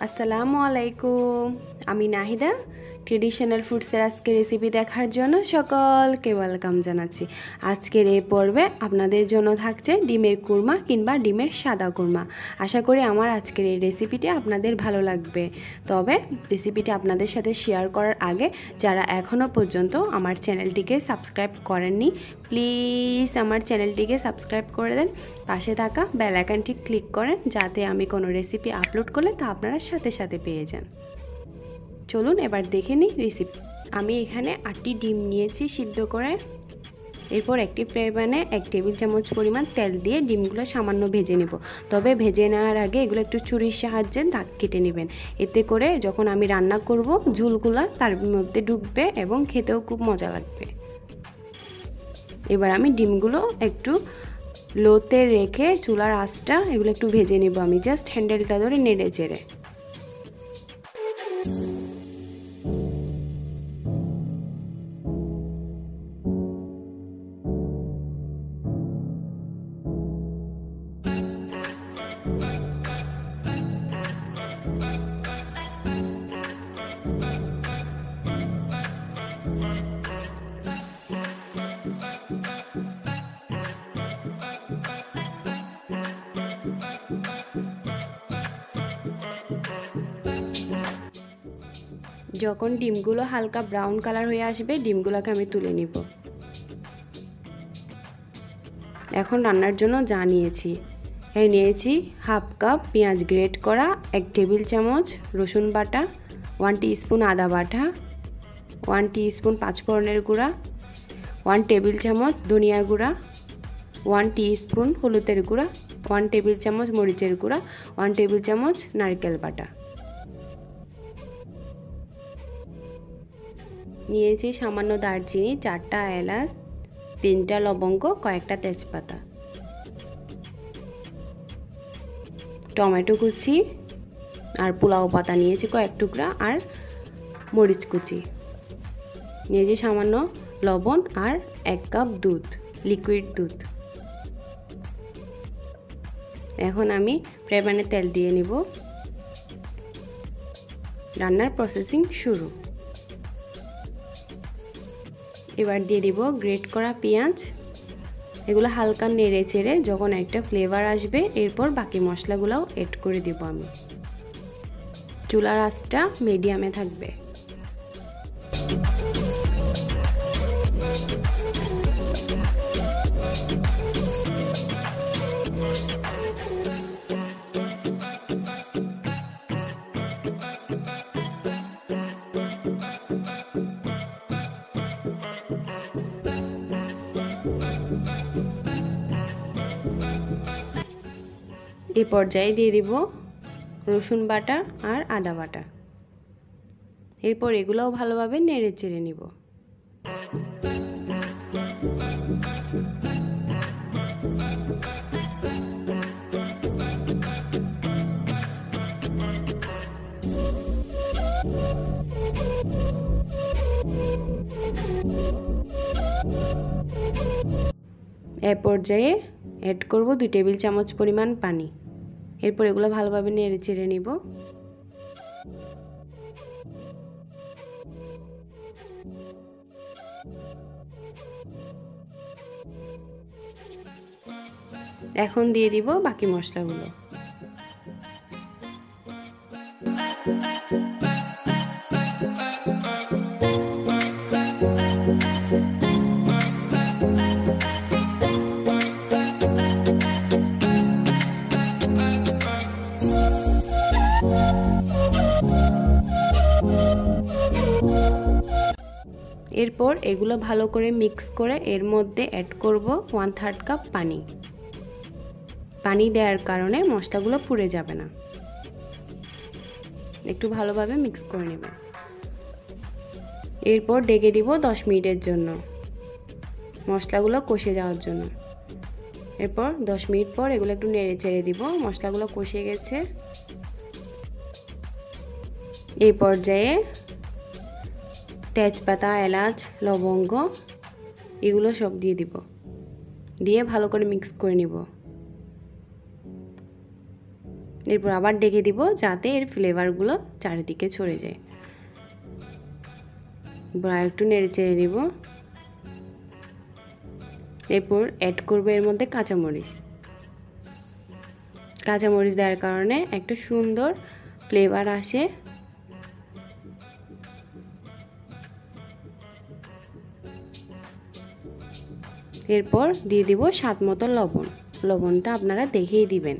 আসসালামু আলাইকুম আমি নাহিদা ট্রেডিশনাল ফুডসের আজকে রেসিপি দেখার জন্য সকলকে ওয়েলকাম জানাচ্ছি। আজকের এই পর্বে আপনাদের জন্য থাকছে ডিমের কুরমা কিংবা ডিমের সাদা কুরমা। আশা করি আমার আজকের এই রেসিপিটি আপনাদের ভালো লাগবে। তবে রেসিপিটি আপনাদের সাথে শেয়ার করার আগে যারা এখনও পর্যন্ত আমার চ্যানেলটিকে সাবস্ক্রাইব করেননি প্লিজ আমার চ্যানেলটিকে সাবস্ক্রাইব করে দেন। পাশে থাকা বেল ক্লিক করেন যাতে আমি কোনো রেসিপি আপলোড করলে তা আপনারা সাথে সাথে পেয়ে যান। চলুন এবার দেখে নিই রেসিপি আমি এখানে আটটি ডিম নিয়েছি সিদ্ধ করে। এরপর একটি ফ্রাই প্যানে এক টেবিল চামচ পরিমাণ তেল দিয়ে ডিমগুলো সামান্য ভেজে নেব। তবে ভেজে নেওয়ার আগে এগুলো একটু চুরির সাহায্যে দাগ কেটে নেবেন। এতে করে যখন আমি রান্না করব, ঝুলগুলো তার মধ্যে ঢুকবে এবং খেতেও খুব মজা লাগবে। এবার আমি ডিমগুলো একটু লোতে রেখে চুলার আঁচটা এগুলো একটু ভেজে নেব। আমি জাস্ট হ্যান্ডেলটা ধরে নেড়ে চেড়ে। যখন ডিমগুলো হালকা ব্রাউন কালার হয়ে আসবে, ডিমগুলোকে আমি তুলে নিব। এখন রান্নার জন্য যা নিয়েছি। এর নিয়েছি হাফ কাপ পেঁয়াজ গ্রেট করা, এক টেবিল চামচ রসুন বাটা, ওয়ান স্পুন আদা বাটা ওয়ান স্পুন পাঁচফোড়নের গুঁড়া, ওয়ান টেবিল চামচ ধনিয়া গুঁড়া, ওয়ান স্পুন হলুদের গুঁড়া, ওয়ান টেবিল চামচ মরিচের গুঁড়া, ওয়ান টেবিল চামচ নারকেল বাটা। নিয়েছি সামান্য দারচিনি, চারটা এলাচ, তিনটা লবঙ্গ, কয়েকটা তেজপাতা। টমেটো কুচি আর পোলাও পাতা নিয়েছি কয়েক টুকরা আর মরিচ কুচি। নিয়েছি সামান্য লবণ আর এক কাপ দুধ লিকুইড দুধ। এখন আমি প্রেবানে তেল দিয়ে নিব। রান্নার প্রসেসিং শুরু। এবার দিয়ে দিব গ্রেট করা পেঁয়াজ। এগুলো হালকা নেড়ে চেড়ে যখন একটা ফ্লেভার আসবে, এরপর বাকি মশলাগুলোও এড করে দিব আমি। চুলার আঁচটা মিডিয়ামে থাকবে। এই পর্যায়ে দিয়ে দিব রসুন বাটা আর আদা বাটা। এরপর এগুলোও ভালোভাবে নেড়ে চেড়ে নিব। এ পর্যায়ে অ্যাড করব দুই টেবিল চামচ পরিমাণ পানি। এরপর এগুলো ভালোভাবে নেড়ে চেড়ে নিব। এখন দিয়ে দিব বাকি মশলাগুলো। এরপর এগুলো ভালো করে মিক্স করে এর মধ্যে অ্যাড করব ওয়ান থার্ড কাপ পানি। পানি দেওয়ার কারণে মশলাগুলো পুড়ে যাবে না। একটু ভালোভাবে মিক্স করে নেবে। এরপর ডেকে দিব দশ মিনিটের জন্য মশলাগুলো কষে যাওয়ার জন্য। এরপর দশ মিনিট পর এগুলো একটু নেড়ে চেড়ে দিব, মশলাগুলো কষে গেছে। এই পর্যায়ে তেজপাতা, এলাচ, লবঙ্গ, এগুলো সব দিয়ে দিব। দিয়ে ভালো করে মিক্স করে নিব। এরপর আবার ডেকে দিব যাতে এর ফ্লেভারগুলো চারিদিকে ছড়ে যায়। এরপর একটু নেড়ে চেড়ে দিব এরপর অ্যাড করব এর মধ্যে কাঁচামরিচ। কাঁচামরিচ দেওয়ার কারণে একটা সুন্দর ফ্লেভার আসে। এরপর দিয়ে দিব স্বাদ মতো লবণ। লবণটা আপনারা দেখেই দিবেন।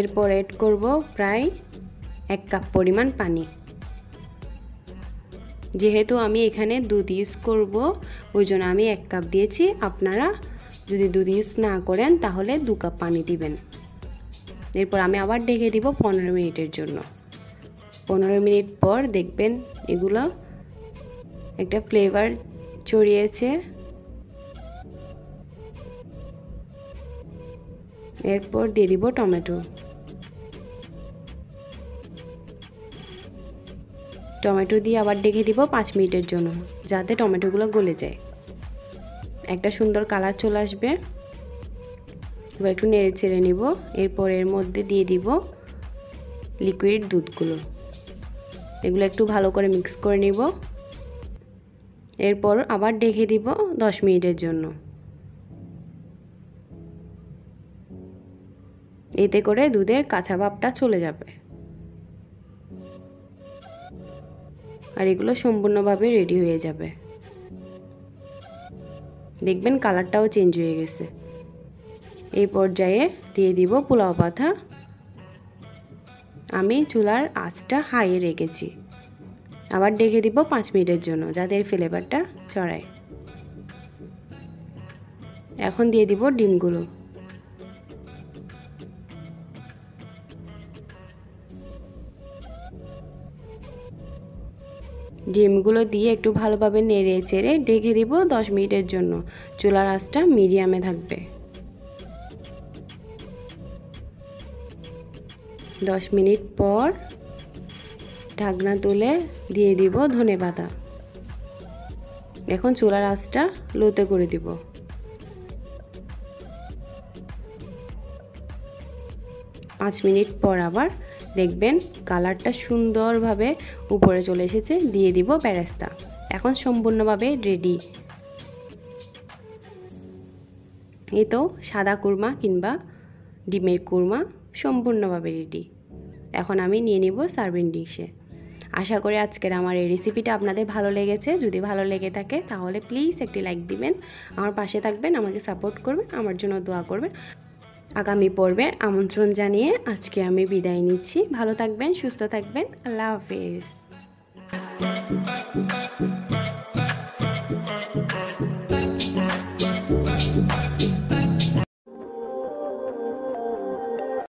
এরপর এড করব প্রায় এক কাপ পরিমাণ পানি। যেহেতু আমি এখানে দুধ ইউজ করব, ওই জন্য আমি এক কাপ দিয়েছি। আপনারা যদি দুধ ইউজ না করেন, তাহলে দু কাপ পানি দিবেন। এরপর আমি আবার ডেকে দিব পনেরো মিনিটের জন্য। পনেরো মিনিট পর দেখবেন এগুলো একটা ফ্লেভার ছড়িয়েছে। এরপর দিয়ে দিব টমেটো। টমেটো দিয়ে আবার ডেকে দিব পাঁচ মিনিটের জন্য, যাতে টমেটোগুলো গলে যায়। একটা সুন্দর কালার চলে আসবে। এবার একটু নেড়ে ছেড়ে নিব। এরপর এর মধ্যে দিয়ে দিব লিকুইড দুধগুলো। এগুলো একটু ভালো করে মিক্স করে নিব। এরপর আবার ডেকে দিব দশ মিনিটের জন্য। এতে করে দুধের কাঁচা ভাবটা চলে যাবে। আর এগুলো সম্পূর্ণভাবে রেডি হয়ে যাবে। দেখবেন কালারটাও চেঞ্জ হয়ে গেছে। এই পর্যায়ে দিয়ে দিব পোলাও পাতা। আমি চুলার আঁচটা হাইয়ে রেখেছি। আবার ডেকে দিব পাঁচ মিনিটের জন্য যাতে এর ফ্লেভারটা চড়ায়। এখন দিয়ে দিব ডিমগুলো। ডিমগুলো দিয়ে একটু ভালোভাবে নেড়ে চেড়ে ডেকে দিব দশ মিনিটের জন্য। চুলার আঁচটা মিডিয়ামে থাকবে। দশ মিনিট পর ঢাকনা তুলে দিয়ে দিব ধনে পাতা। এখন চুলার আঁচটা লোতে করে দিব। পাঁচ মিনিট পর আবার দেখবেন কালারটা সুন্দরভাবে উপরে চলে এসেছে, দিয়ে দিব প্যারেস্তা এখন সম্পূর্ণভাবে রেডি এ তো সাদা কুরমা কিংবা ডিমের কুরমা সম্পূর্ণভাবে রেডি এখন আমি নিয়ে নিব সার্ভিং ডিশে। আশা করি আজকের আমার এই রেসিপিটা আপনাদের ভালো লেগেছে। যদি ভালো লেগে থাকে, তাহলে প্লিজ একটি লাইক দিবেন। আমার পাশে থাকবেন, আমাকে সাপোর্ট করবেন, আমার জন্য দোয়া করবেন। আগামী পর্বে আমন্ত্রণ জানিয়ে আজকে আমি বিদায় নিচ্ছি। ভালো থাকবেন, সুস্থ থাকবেন। আল্লাহ হাফেজ।